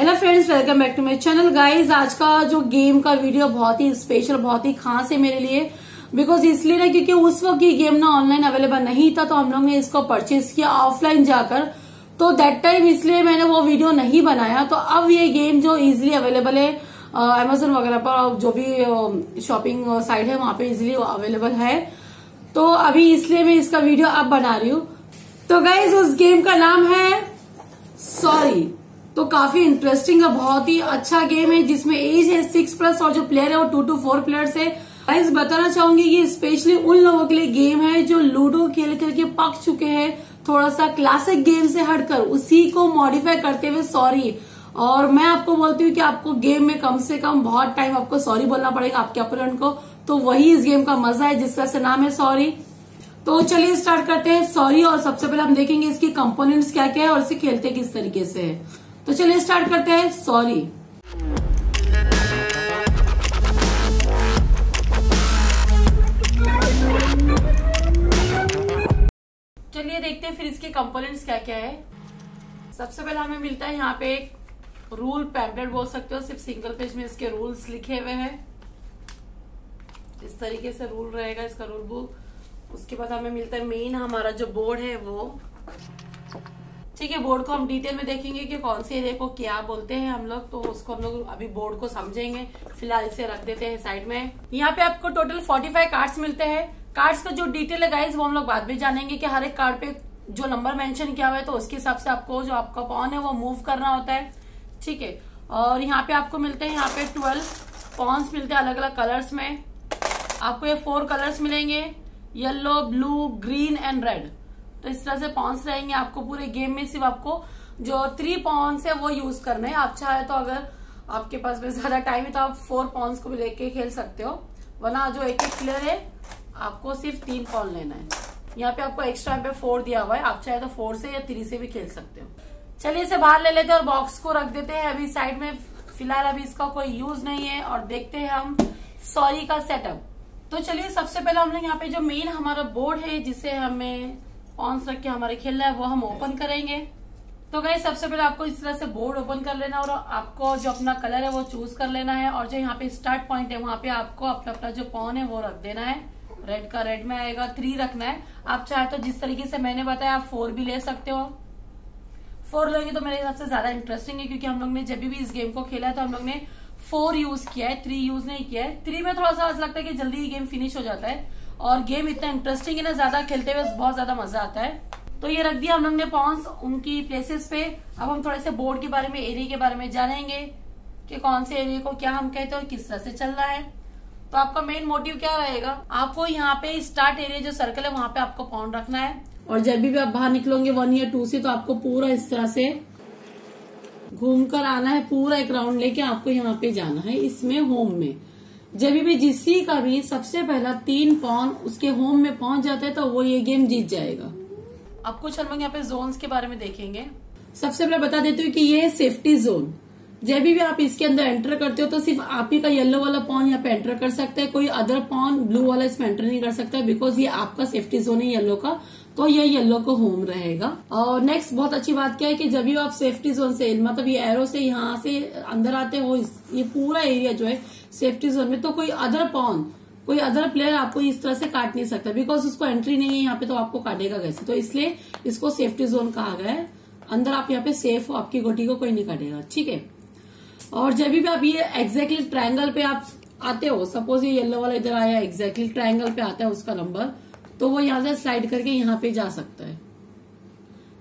Hello friends welcome back to my channel guys आज का जो गेम का वीडियो बहुत ही स्पेशल बहुत ही खास है मेरे लिए। बिकॉज़ इसलिए ना, क्योंकि उस वक्त ये गेम ना ऑनलाइन अवेलेबल नहीं था तो हम लोग ने इसको परचेज किया ऑफलाइन जाकर। तो दैट टाइम इसलिए मैंने वो वीडियो नहीं बनाया। तो अब ये गेम जो इजिली अवेलेबल है अमेजोन वगैरह पर जो भी शॉपिंग साइट है, वहाँ पे इजिली अवेलेबल है। तो अभी इसलिए मैं इसका वीडियो अब बना रही हूँ। तो गाइज़ उस गेम का नाम है सॉरी तो काफ़ी इंटरेस्टिंग है बहुत ही अच्छा गेम है, जिसमें एज है सिक्स प्लस और जो प्लेयर है वो टू टू फोर प्लेयर्स है। गाइज़ बताना चाहूँगी ये स्पेशली उन लोगों के लिए गेम है जो लूडो खेल खेल के पक चुके हैं। थोड़ा सा क्लासिक गेम से हटकर, उसी को मॉडिफाई करते हुए सॉरी और मैं आपको बोलती हूँ कि आपको गेम में कम से कम बहुत टाइम आपको सॉरी बोलना पड़ेगा आपके अपोनेंट को। तो वही इस गेम का मज़ा है, जिसका से नाम है सॉरी तो चलिए स्टार्ट करते हैं। सॉरी और सबसे पहले हम देखेंगे इसकी कंपोनेंट्स क्या क्या है और इसे खेलते किस तरीके से। है तो चलिए स्टार्ट करते हैं। सॉरी चलिए देखते हैं फिर इसके कंपोनेंट्स क्या क्या है। सबसे पहले हमें मिलता है यहाँ पे एक रूल पैम्पलेट बोल सकते हो। सिर्फ़ सिंगल पेज में इसके रूल्स लिखे हुए हैं। इस तरीके से रूल रहेगा इसका रूल बुक उसके बाद हमें मिलता है मेन हमारा जो बोर्ड है वो। ठीक है बोर्ड को हम डिटेल में देखेंगे कि कौन से एरिया को क्या बोलते हैं हम लोग तो उसको हम लोग अभी बोर्ड को समझेंगे। फ़िलहाल इसे रख देते हैं साइड में। यहाँ पे आपको टोटल 45 कार्ड्स मिलते हैं। कार्ड्स का जो डिटेल है गाइज़ वो हम लोग बाद में जानेंगे कि हर एक कार्ड पे जो नंबर मेंशन किया हुआ है तो उसके हिसाब से आपको जो आपका पॉन है, वो मूव करना होता है। ठीक है? और यहाँ पे आपको मिलते हैं, यहाँ पे ट्वेल्व पॉन्स मिलते हैं अलग अलग कलर्स में। आपको ये फोर कलर्स मिलेंगे। Yellow blue green and red तो इस तरह से पॉन्स रहेंगे आपको पूरे गेम में सिर्फ़ आपको जो थ्री पॉन्स है वो यूज़ करना है। आप चाहे तो अगर आपके पास में ज़्यादा टाइम है तो आप फोर पॉन्स को भी लेके खेल सकते हो। वरना जो एक एक प्लेयर है, आपको सिर्फ़ तीन पॉन लेना है। यहाँ पे आपको एक्स्ट्रा पे फोर दिया हुआ है। आप चाहे तो फोर से या थ्री से भी खेल सकते हो। चलिए इसे बाहर ले लेते हैं और बॉक्स को रख देते हैं। अभी साइड में फ़िलहाल अभी इसका कोई यूज़ नहीं है और देखते हैं हम सॉरी का सेटअप तो चलिए सबसे पहले हम लोग यहाँ पे जो मेन हमारा बोर्ड है, जिसे हमें पॉन्स रख के हमारे खेलना है, वो हम ओपन करेंगे। तो गई सबसे पहले आपको इस तरह से बोर्ड ओपन कर लेना और आपको जो अपना कलर है, वो चूज़ कर लेना है और जो यहाँ पे स्टार्ट पॉइंट है, वहाँ पे आपको अपना अपना जो पॉन है, वो रख देना है। रेड का रेड में आएगा थ्री रखना है। आप चाहे तो जिस तरीके से मैंने बताया, आप फोर भी ले सकते हो। फोर लेंगे तो मेरे हिसाब से ज़्यादा इंटरेस्टिंग है, क्योंकि हम लोग ने जब भी इस गेम को खेला है तो हम लोग ने फोर यूज़ किया है थ्री यूज़ नहीं किया है। थ्री में थोड़ा सा ऐसा लगता है कि जल्दी ही गेम फिनिश हो जाता है। और गेम इतना इंटरेस्टिंग है ना, ज़्यादा खेलते हुए बहुत ज़्यादा मज़ा आता है। तो ये रख दिया हम लोग ने पॉन्स उनकी प्लेसेस पे। अब हम थोड़े से बोर्ड के बारे में एरिया के बारे में जानेंगे कि कौन से एरिया को क्या हम कहते हैं किस तरह से चल रहा है। तो आपका मेन मोटिव क्या रहेगा? आपको यहाँ पे स्टार्ट एरिया जो सर्कल है, वहाँ पे आपको पॉन्ड रखना है। और जब भी आप बाहर निकलोगे वन या टू से तो आपको पूरा इस तरह से घूमकर आना है, पूरा एक राउंड लेके आपको यहाँ पे जाना है, इसमें होम में। जब भी जिसी का भी सबसे पहला तीन पॉन उसके होम में पहुँच जाता है तो वो ये गेम जीत जाएगा। अब कुछ हम लोग यहाँ पे जोन्स के बारे में देखेंगे। सबसे पहले बता देती हूँ कि ये है सेफ्टी जोन जब भी आप इसके अंदर एंटर करते हो तो सिर्फ़ आप ही का येलो वाला पॉन यहाँ पे एंटर कर सकते हैं। कोई अदर पॉन ब्लू वाला इसमें एंटर नहीं कर सकता बिकॉज़ ये आपका सेफ्टी जोन है येलो का। तो ये येलो को होम रहेगा। और नेक्स्ट बहुत अच्छी बात क्या है कि जब भी आप सेफ्टी जोन से मतलब ये एरो से यहाँ से अंदर आते हो ये पूरा एरिया जो है सेफ्टी जोन में तो कोई अदर पॉन कोई अदर प्लेयर आपको इस तरह से काट नहीं सकता। बिकॉज़ उसको एंट्री नहीं है यहाँ पे तो आपको काटेगा कैसे? तो इसलिए इसको सेफ्टी जोन कहा गया है। अंदर आप यहाँ पे सेफ़ हो, आपकी गोटी को कोई नहीं काटेगा। ठीक है? और जब भी आप ये एग्जैक्टली ट्रायंगल पे आप आते हो सपोज़ ये येलो वाला इधर आया एग्जैक्टली ट्रायंगल पे आता है उसका नंबर तो वो यहाँ से स्लाइड करके यहाँ पे जा सकता है।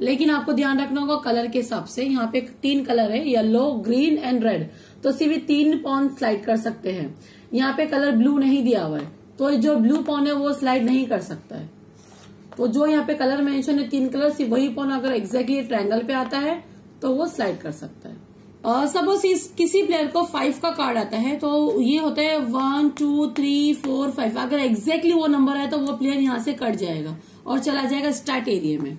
लेकिन आपको ध्यान रखना होगा कलर के हिसाब से यहाँ पे तीन कलर है येलो ग्रीन एंड रेड तो सिर्फ़ तीन पॉन स्लाइड कर सकते हैं। यहाँ पे कलर ब्लू नहीं दिया हुआ है। तो जो ब्लू पॉन है, वो स्लाइड नहीं कर सकता है। तो जो यहाँ पे कलर मेंशन है, तीन कलर सिर्फ़ वही पॉन अगर एग्जैक्टली ट्रायंगल पे आता है तो वो स्लाइड कर सकता है। सपोज़ किसी प्लेयर को फाइव का कार्ड आता है तो ये होता है one two three four five अगर एग्जैक्टली वो नंबर है तो वो प्लेयर यहाँ से कट जाएगा और चला जाएगा स्टार्ट एरिया में.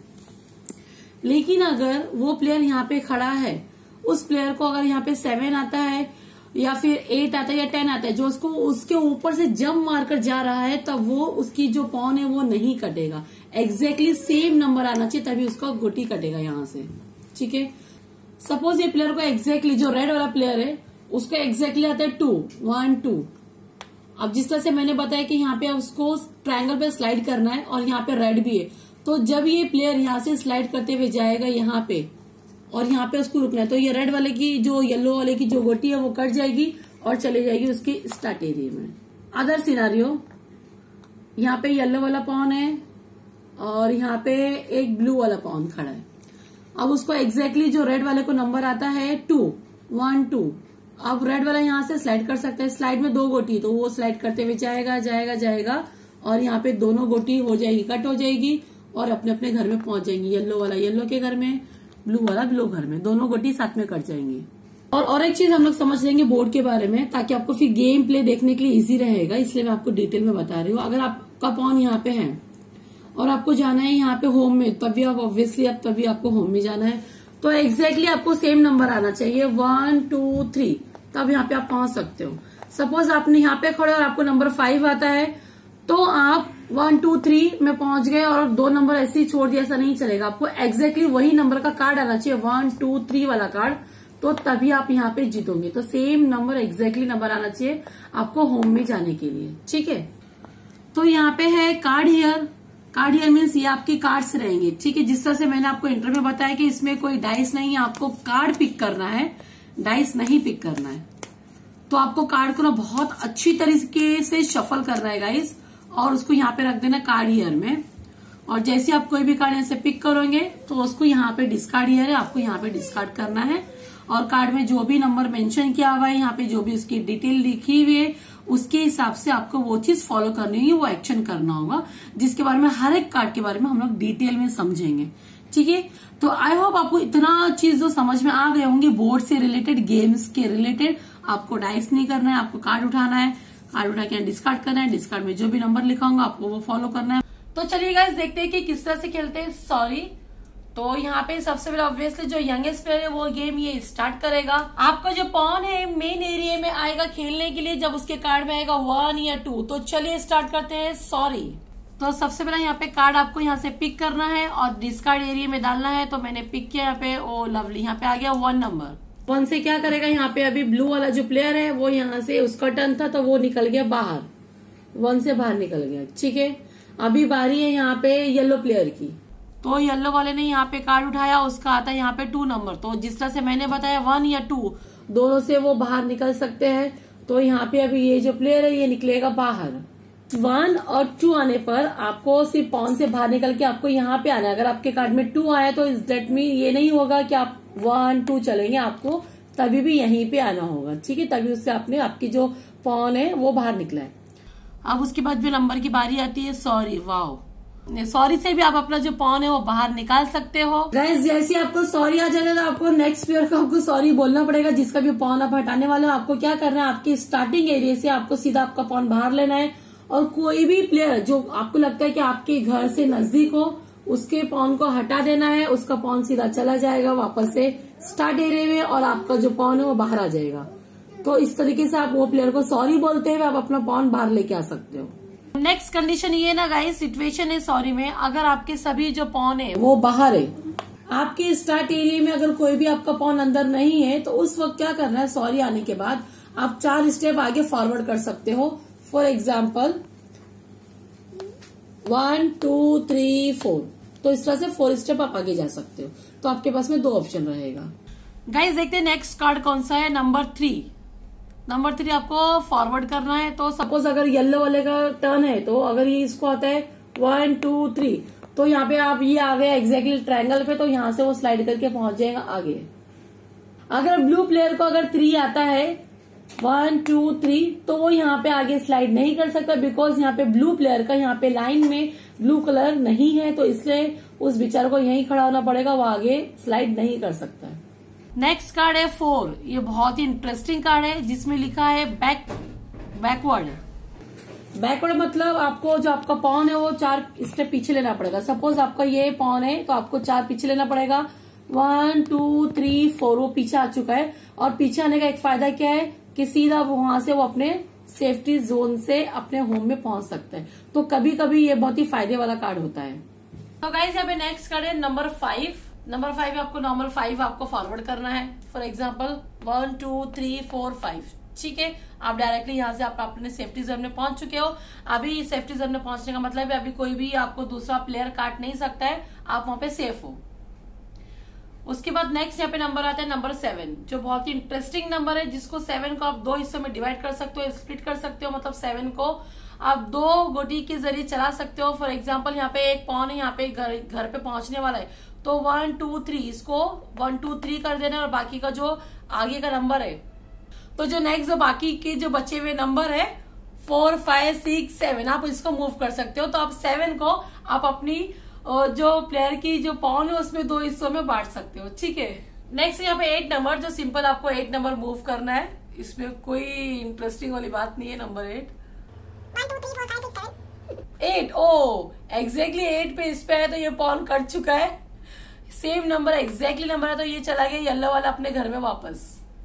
लेकिन अगर वो प्लेयर यहाँ पे खड़ा है, उस प्लेयर को अगर यहाँ पे सेवन आता है, या फिर एट आता है, या टेन आता है, जो उसको, उसके ऊपर से जम मारकर जा रहा है, तब वो उसकी जो पॉन है, वो नहीं कटेगा. एग्जैक्टली सेम नंबर आना चाहिए, तभी उसका गुटी कटेगा यहाँ से. ठीक है? सपोज़ ये प्लेयर को एग्जैक्टली जो रेड वाला प्लेयर है, उसको एग्जैक्टली आता है टू वन टू अब जिस तरह से मैंने बताया कि यहाँ पे उसको ट्रायंगल पे स्लाइड करना है और यहाँ पे रेड भी है। तो जब ये प्लेयर यहाँ से स्लाइड करते हुए जाएगा यहाँ पे और यहाँ पे उसको रुकना है तो ये रेड वाले की, जो येलो वाले की जो गोटी है, वो कट जाएगी और चले जाएगी उसकी स्टार्ट एरिया में। अदर सिनारियो यहाँ पे येलो वाला पॉन है और यहाँ पे एक ब्लू वाला पॉन खड़ा है। अब उसको एग्जैक्टली exactly जो रेड वाले को नंबर आता है टू वन टू अब रेड वाला यहाँ से स्लाइड कर सकते हैं। स्लाइड में दो गोटी तो वो स्लाइड करते हुए जाएगा जाएगा जाएगा और यहाँ पे दोनों गोटी हो जाएगी कट हो जाएगी और अपने अपने घर में पहुँच जाएँगी। येलो वाला येलो के घर में ब्लू वाला ब्लू घर में। दोनों गोटी साथ में कट जाएँगी। और और एक चीज़ हम लोग समझ लेंगे बोर्ड के बारे में, ताकि आपको फिर गेम प्ले देखने के लिए इजी रहेगा, इसलिए मैं आपको डिटेल में बता रही हूँ। अगर आपका पॉन यहाँ पे है और आपको जाना है यहाँ पे होम में, तभी आप ऑब्वियसली अब तभी आपको होम में जाना है। तो एग्जैक्टली exactly आपको सेम नंबर आना चाहिए वन टू थ्री तब यहाँ पे आप पहुँच सकते हो। सपोज़ आपने यहाँ पे खड़े और आपको नंबर फाइव आता है तो आप वन टू थ्री में पहुँच गए और दो नंबर ऐसे ही छोड़ दिया, ऐसा नहीं चलेगा। आपको एग्जैक्टली exactly वही नंबर का कार्ड आना चाहिए वन टू थ्री वाला कार्ड तो तभी आप यहाँ पे जीतोगे। तो सेम नंबर एग्जैक्टली नंबर आना चाहिए आपको होम में जाने के लिए। ठीक है? तो यहाँ पे है card here card here means ये आपके कार्ड्स रहेंगे, ठीक है? जिस तरह से मैंने आपको इंटरव्यू बताया कि इसमें कोई डाइस नहीं है, आपको कार्ड पिक करना है डाइस नहीं पिक करना है। तो आपको कार्ड को ना बहुत अच्छी तरीके से शफल करना है गाइस और उसको यहाँ पे रख देना कार्ड ईयर में। और जैसे आप कोई भी कार्ड यहाँ से पिक करोगे तो उसको यहाँ पे डिस्कार्ड ईयर है, आपको यहाँ पे डिस्कार्ड करना है। और कार्ड में जो भी नंबर मेंशन किया हुआ है, यहाँ पे जो भी उसकी डिटेल लिखी हुई है उसके हिसाब से आपको वो चीज़ फॉलो करनी होगी, वो एक्शन करना होगा, जिसके बारे में, हर एक कार्ड के बारे में हम लोग डिटेल में समझेंगे। ठीक है? तो आई होप आपको इतना चीज़ जो समझ में आ गए होंगे बोर्ड से रिलेटेड गेम्स के रिलेटेड आपको डाइस नहीं करना है, आपको कार्ड उठाना है। कार्ड उठा के डिस्कार्ड करना है डिस्कार्ड में जो भी नंबर लिखा होगा, आपको वो फॉलो करना है। तो चलिए गाइस देखते हैं कि किस तरह से खेलते हैं। सॉरी तो यहाँ पे सबसे पहले ऑब्वियसली जो यंगेस्ट प्लेयर है, वो गेम ये स्टार्ट करेगा। आपका जो पॉन है मेन एरिया में आएगा खेलने के लिए, जब उसके कार्ड में आएगा वन या टू तो चलिए स्टार्ट करते हैं। सॉरी तो सबसे पहले यहाँ पे कार्ड आपको यहाँ से पिक करना है और डिस्कार्ड एरिया में डालना है। तो मैंने पिक किया यहाँ पे। ओ लवली यहाँ पे आ गया वन नंबर वन से क्या करेगा? यहाँ पे अभी ब्लू वाला जो प्लेयर है, वो यहाँ से उसका टर्न था तो वो निकल गया बाहर। वन से बाहर निकल गया। ठीक है? अभी बारी है यहाँ पे येलो प्लेयर की। तो येलो वाले ने यहाँ पे कार्ड उठाया, उसका आता है यहाँ पे टू नंबर तो जिस तरह से मैंने बताया वन या टू दोनों से वो बाहर निकल सकते हैं। तो यहाँ पे अभी ये जो प्लेयर है, ये निकलेगा बाहर. वन और टू आने पर आपको सिर्फ़ पॉन से बाहर निकल के आपको यहाँ पे आना है। अगर आपके कार्ड में टू आया तो इस डेट में ये नहीं होगा कि आप वन टू चलेंगे, आपको तभी भी यहीं पे आना होगा। ठीक है? तभी उससे आपने, आपकी जो पॉन है, वो बाहर निकला है। अब उसके बाद जो नंबर की बारी आती है सॉरी वाओ सॉरी से भी आप अपना जो पॉन है वो बाहर निकाल सकते हो। गैस जैसे आपको सॉरी आ जाएगा तो आपको नेक्स्ट प्लेयर को आपको सॉरी बोलना पड़ेगा, जिसका भी पॉन आप हटाने वाले हो। आपको क्या करना है? आपके स्टार्टिंग एरिया से आपको सीधा आपका पॉन बाहर लेना है। और कोई भी प्लेयर जो आपको लगता है कि आपके घर से नज़दीक हो, उसके पॉन को हटा देना है। उसका पॉन सीधा चला जाएगा वापस से स्टार्ट एरिया में और आपका जो पॉन है वो बाहर आ जाएगा। तो इस तरीके से आप वो प्लेयर को सॉरी बोलते हुए आप अपना पॉन बाहर लेके आ सकते हो। नेक्स्ट कंडीशन ये ना गाइस सिचुएशन है सॉरी में, अगर आपके सभी जो पॉन है, वो बाहर है। आपके स्टार्ट एरिया में अगर कोई भी आपका पॉन अंदर नहीं है तो उस वक्त क्या करना है सॉरी आने के बाद, आप चार स्टेप आगे फॉरवर्ड कर सकते हो। For example one two three four तो इस तरह से फोर स्टेप आप आगे जा सकते हो। तो आपके पास में दो ऑप्शन रहेगा। गाइज़ देखते हैं नेक्स्ट कार्ड कौन सा है नंबर थ्री नंबर थ्री आपको फॉरवर्ड करना है तो सपोज़ अगर येलो वाले का टर्न है तो अगर ये इसको आता है वन टू थ्री तो यहाँ पे आप ये आ गए एग्जैक्टली ट्रायंगल पे तो यहाँ से वो स्लाइड करके पहुँच जाएगा आगे। अगर ब्लू प्लेयर को अगर थ्री आता है वन टू थ्री तो वो यहाँ पे आगे स्लाइड नहीं कर सकता बिकॉज़ यहाँ पे ब्लू प्लेयर का यहाँ पे लाइन में ब्लू कलर नहीं है तो इसलिए उस बिचार को यहीं खड़ा होना पड़ेगा, वो आगे स्लाइड नहीं कर सकता है। नेक्स्ट कार्ड है फोर ये बहुत ही इंटरेस्टिंग कार्ड है जिसमें लिखा है बैक बैकवर्ड बैकवर्ड मतलब आपको जो आपका पॉन है वो चार स्टेप पीछे लेना पड़ेगा। सपोज़ आपका ये पॉन है तो आपको चार पीछे लेना पड़ेगा। वन टू थ्री फोर वो पीछे आ चुका है। और पीछे आने का एक फ़ायदा क्या है कि सीधा वहाँ से वो अपने सेफ्टी जोन से अपने होम में पहुँच सकते हैं। तो कभी कभी ये बहुत ही फ़ायदे वाला कार्ड होता है। तो यहाँ पे नेक्स्ट कार्ड है नंबर फाइव नंबर फाइव आपको नॉर्मल फाइव आपको फॉरवर्ड करना है. For example one two three four five ठीक है? आप डायरेक्टली यहाँ से आप अपने सेफ्टी जोन में पहुँच चुके हो. अभी सेफ्टी जोन में पहुँचने का मतलब है, अभी कोई भी आपको दूसरा प्लेयर काट नहीं सकता है, आप वहाँ पे सेफ़ हो. उसके बाद नेक्स्ट यहाँ पे नंबर आता है नंबर सेवन जो बहुत ही इंटरेस्टिंग नंबर है, जिसको सेवन को आप दो हिस्सों में डिवाइड कर सकते हो स्प्लिट कर सकते हो मतलब सेवन को आप दो गोटी के ज़रिए चला सकते हो. फॉर एग्ज़ाम्पल यहाँ पे एक पॉन है यहाँ पे घर घर पे पहुँचने वाला है. तो वन टू थ्री इसको वन टू थ्री कर देना और बाकी का जो आगे का नंबर है। तो जो नेक्स्ट जो बाकी के जो बचे हुए नंबर है फोर फाइव सिक्स सेवन आप इसको मूव कर सकते हो। तो आप सेवन को आप अपनी जो प्लेयर की जो पॉन है उसमें दो हिस्सों में बांट सकते हो। ठीक है? नेक्स्ट यहाँ पे एट नंबर जो सिंपल आपको एट नंबर मूव करना है। इसमें कोई इंटरेस्टिंग वाली बात नहीं है नंबर एट एट ओ एग्जैक्टली एट पे इस पे है तो ये पॉन कट चुका है। सेम नंबर एग्जैक्टली नंबर है तो ये चला गया येलो वाला अपने घर में वापस।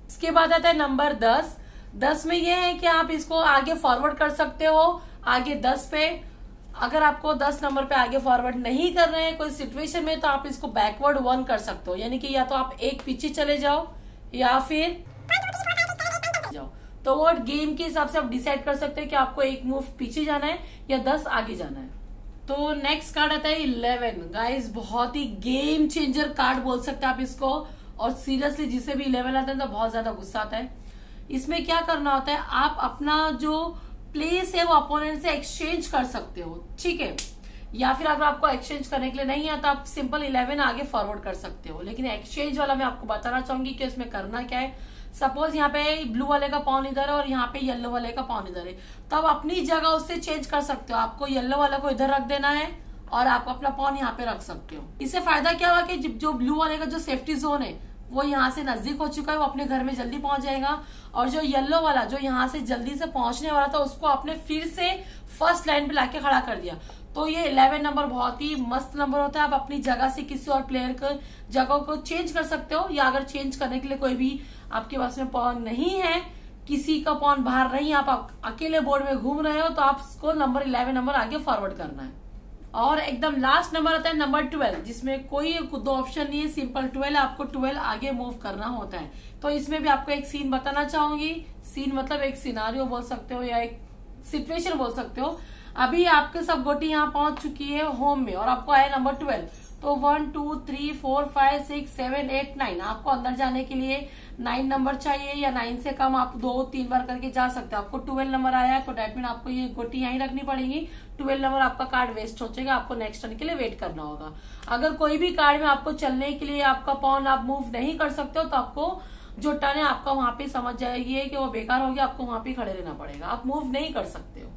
इसके बाद आता है नंबर दस। दस में ये है कि आप इसको आगे फॉरवर्ड कर सकते हो, आगे दस पे। अगर आपको 10 नंबर पे आगे फॉरवर्ड नहीं कर रहे हैं कोई सिचुएशन में तो आप इसको बैकवर्ड वन कर सकते हो। यानी कि या तो आप एक पीछे चले जाओ, या फिर जाओ। तो वो गेम के हिसाब से आप डिसाइड कर सकते हैं कि आपको एक मूव पीछे जाना है या दस आगे जाना है। तो नेक्स्ट कार्ड आता है इलेवन गाइस बहुत ही गेम चेंजर कार्ड बोल सकते हैं आप इसको. और सीरियसली जिसे भी इलेवन आता है तो बहुत ज़्यादा गुस्सा आता है. इसमें क्या करना होता है, आप अपना जो प्लेस है, वो अपोनेंट से एक्सचेंज कर सकते हो. ठीक है? या फिर अगर आपको एक्सचेंज करने के लिए नहीं है तो आप सिंपल इलेवन आगे फॉरवर्ड कर सकते हो. लेकिन एक्सचेंज वाला मैं आपको बताना चाहूँगी कि इसमें करना क्या है. सपोज़ यहाँ पे ब्लू वाले का पॉन इधर है और यहाँ पे येलो वाले का पॉन इधर है। तो आप अपनी जगह उससे चेंज कर सकते हो। आपको येलो वाला को इधर रख देना है और आप अपना पॉन यहाँ पे रख सकते हो। इससे फ़ायदा क्या हुआ कि जो ब्लू वाले का जो सेफ्टी जोन है, वो यहाँ से नज़दीक हो चुका है, वो अपने घर में जल्दी पहुँच जाएगा। और जो येलो वाला, जो यहाँ से जल्दी से पहुँचने वाला था, उसको आपने फिर से फ़र्स्ट लाइन पे लाके खड़ा कर दिया। तो ये इलेवन नंबर बहुत ही मस्त नंबर होता है। आप अपनी जगह से किसी और प्लेयर को, जगह को चेंज कर सकते हो, या अगर चेंज करने के लिए कोई भी आपके पास में पॉन नहीं है, किसी का पॉन बाहर नहीं, आप अकेले बोर्ड में घूम रहे हो तो आपको नंबर इलेवन नंबर आगे फॉरवर्ड करना है। और एकदम लास्ट नंबर आता है नंबर ट्वेल्व जिसमें कोई दो ऑप्शन नहीं है सिंपल ट्वेल्व आपको ट्वेल्व आगे मूव करना होता है। तो इसमें भी आपको एक सीन बताना चाहूँगी। सीन मतलब एक सिनारियो बोल सकते हो या एक सिचुएशन बोल सकते हो। अभी आपके सब गोटी यहाँ पहुँच चुकी है होम में और आपको आया नंबर ट्वेल्व तो one two three four five six seven eight nine आपको अंदर जाने के लिए नाइन नंबर चाहिए या नाइन से कम आप दो, तीन बार करके जा सकते हो। आपको ट्वेल्व नंबर आया है तो डेट मीन आपको ये गोटी यहीं रखनी पड़ेगी। ट्वेल्व नंबर आपका कार्ड वेस्ट हो जाएगा, आपको नेक्स्ट टर्न के लिए वेट करना होगा। अगर कोई भी कार्ड में आपको चलने के लिए आपका पॉन आप मूव नहीं कर सकते हो तो आपको जो टर्न है आपका वहाँ पे समझ जाएगी कि वो बेकार हो गया, आपको वहाँ पे खड़े रहना पड़ेगा। आप मूव नहीं कर सकते हो।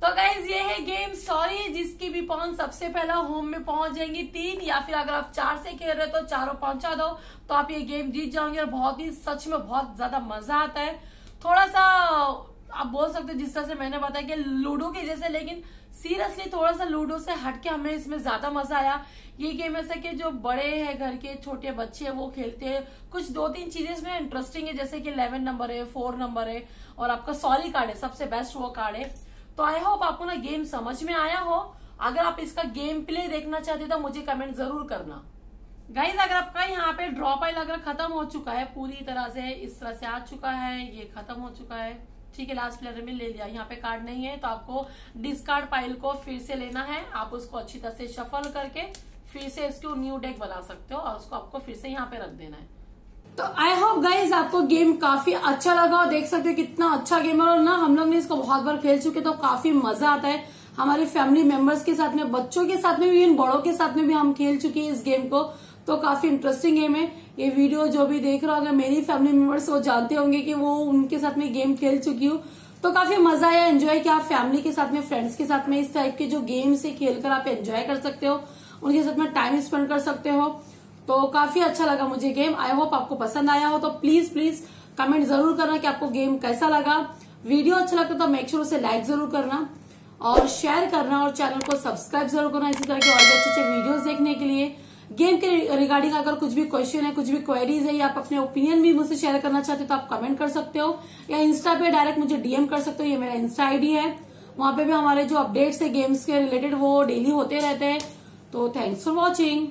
तो गाइज़ ये है गेम सॉरी जिसकी भी पॉन सबसे पहला होम में पहुँच जाएँगी तीन या फिर अगर आप चार से खेल रहे हो तो चारों पहुँचा दो तो आप ये गेम जीत जाओगे और बहुत ही सच में बहुत ज़्यादा मज़ा आता है। थोड़ा सा आप बोल सकते हो जिस तरह से मैंने बताया कि लूडो के जैसे, लेकिन सीरियसली थोड़ा सा लूडो से हटके हमें इसमें ज़्यादा मज़ा आया। ये गेम ऐसा कि जो बड़े हैं घर के, छोटे बच्चे हैं, वो खेलते हैं। कुछ दो तीन चीज़ें इसमें इंटरेस्टिंग है, जैसे कि इलेवन नंबर है फोर नंबर है, और आपका सॉरी कार्ड है, सबसे बेस्ट वो कार्ड है। तो आई होप आपको ना गेम समझ में आया हो। अगर आप इसका गेम प्ले देखना चाहते तो मुझे कमेंट ज़रूर करना। गाइज़ अगर आपका यहाँ पे ड्रॉ पाइल अगर खत्म हो चुका है, पूरी तरह से इस तरह से आ चुका है, ये खत्म हो चुका है। ठीक है लास्ट प्लेयर में ले लिया। यहाँ पे कार्ड नहीं है तो आपको डिस्कार्ड पाइल को फिर से लेना है। आप उसको अच्छी तरह से शफल करके फिर से इसको न्यू डेक बना सकते हो और उसको आपको फिर से यहाँ पे रख देना है। तो आई होप गाइज़ आपको गेम काफ़ी अच्छा लगा और देख सकते हो कितना अच्छा गेम है। और ना, हम लोग ने इसको बहुत बार खेल चुके तो काफ़ी मज़ा आता है। हमारे फैमिली मेंबर्स के साथ में, बच्चों के साथ में भी, इन बड़ों के साथ में भी हम खेल चुके हैं इस गेम को। तो काफ़ी इंटरेस्टिंग गेम है। ये वीडियो जो भी देख रहा होगा मेरी फैमिली मेंबर्स वो जानते होंगे कि वो उनके साथ में गेम खेल चुकी हूँ तो काफ़ी मज़ा आया। एंजॉय किया आप फैमिली के साथ में फ्रेंड्स के साथ में, इस टाइप के जो गेम्स है खेलकर आप एंजॉय कर सकते हो, उनके साथ में टाइम स्पेंड कर सकते हो। तो काफ़ी अच्छा लगा मुझे गेम आई होप आपको पसंद आया हो तो प्लीज़ प्लीज़ कमेंट ज़रूर करना कि आपको गेम कैसा लगा. वीडियो अच्छा लगता तो मेक श्योर उसे लाइक ज़रूर करना. और शेयर करना और चैनल को सब्सक्राइब ज़रूर करना इसी तरह के और भी अच्छे अच्छे वीडियोस देखने के लिए. गेम के रिगार्डिंग अगर कुछ भी क्वेश्चन है, कुछ भी क्वेरीज है या आप अपने ओपिनियन भी मुझसे शेयर करना चाहते हो तो आप कमेंट कर सकते हो. या इंस्टा पे डायरेक्ट मुझे डीएम कर सकते हो, ये मेरा इंस्टा आईडी है. वहाँ पे भी हमारे जो अपडेट्स है गेम्स के रिलेटेड वो डेली होते रहते हैं. तो थैंक्स फॉर वॉचिंग